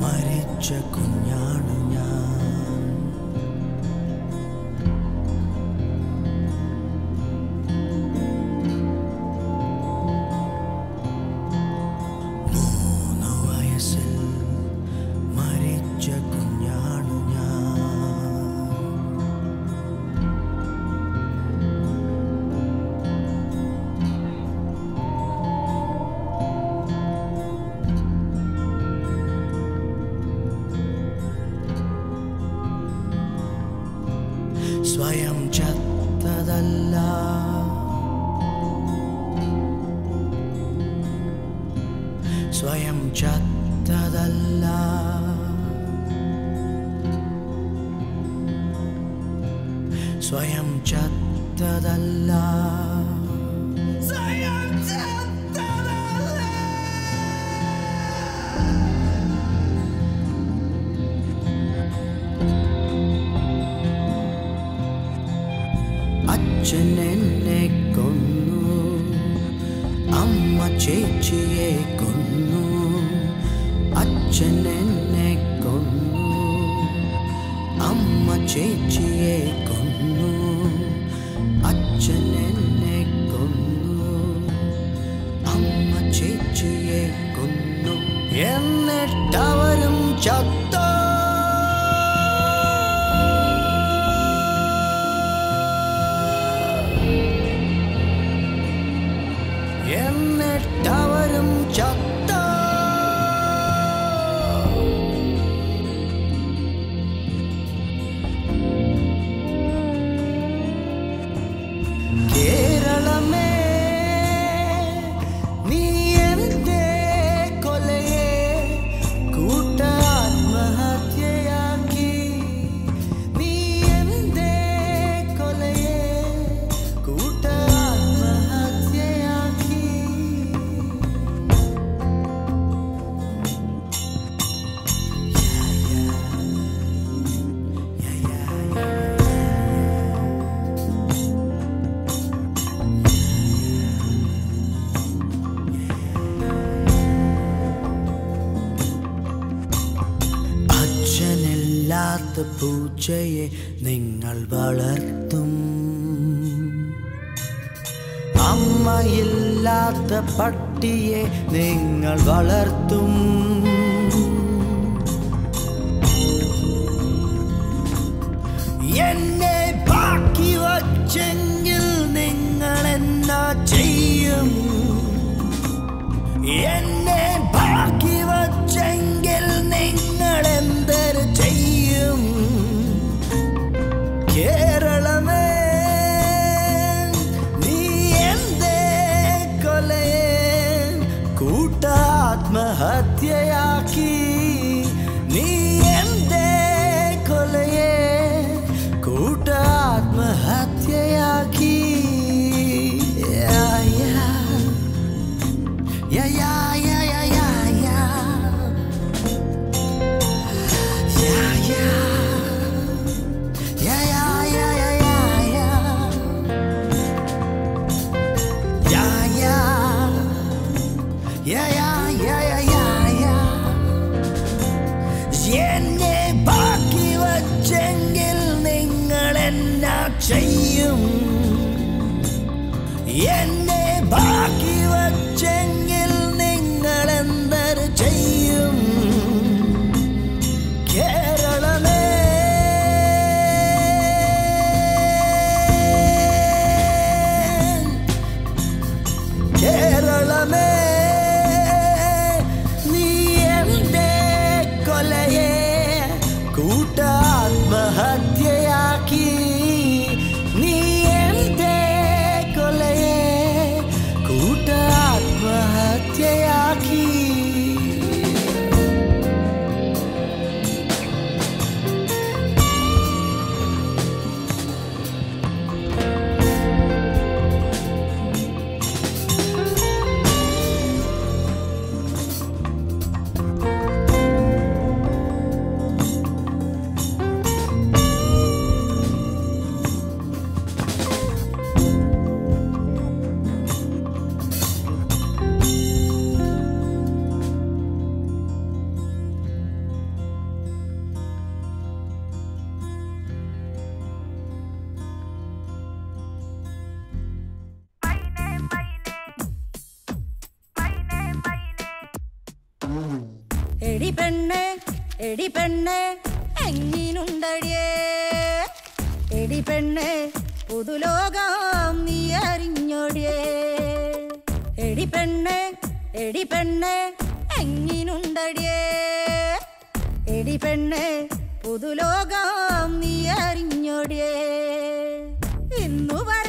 മരിച്ച കുഞ്ഞാണ് ഞാൻ. ಸ್ವಯಂ ಚತ್ತದಲ್ಲ ಸ್ವಯಂ ಚತ್ತದಲ್ಲ ಸ್ವಯಂ So I am thank you അച്ഛൻ എന്നെ അമ്മ ചേച്ചിയെ കൊന്നു. അച്ഛൻ എന്നെ അമ്മ ചേച്ചിയെ കൊന്നു. അച്ഛൻ എന്നെ അമ്മ ചേച്ചിയെ കൊന്നു. എന്നിട്ടവരും ചത്തോ എന്നിട്ടവരും ചത്തോ അച്ഛനില്ലാത്ത പൂച്ചയെ നിങ്ങൾ വളർത്തും. അമ്മയില്ലാത്ത പട്ടിയെ നിങ്ങൾ വളർത്തും. എന്നെ ബാക്കി വച്ചെങ്കിൽ നിങ്ങൾ എന്നാ ചെയ്യും? ti è a chi എന്നാ ചെയ്യും എന്നെ എടി പെണ്ണ് എടി പെണ്ണ് എങ്ങിനുണ്ടടിയേ? എടി പെണ്ണ് പുതുലോകം നീ അറിഞ്ഞോടിയേ? എടി പെണ്ണ് എടി പെണ്ണ് എങ്ങിനുണ്ടടിയേ? എടി പെണ്ണ് പുതുലോകം നീ അറിഞ്ഞോടിയേ? ഇന്നു വരെ